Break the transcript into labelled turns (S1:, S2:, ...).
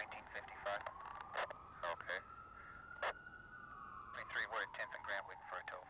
S1: 1955. Okay. 23, we're at 10th and Grant waiting for a tow.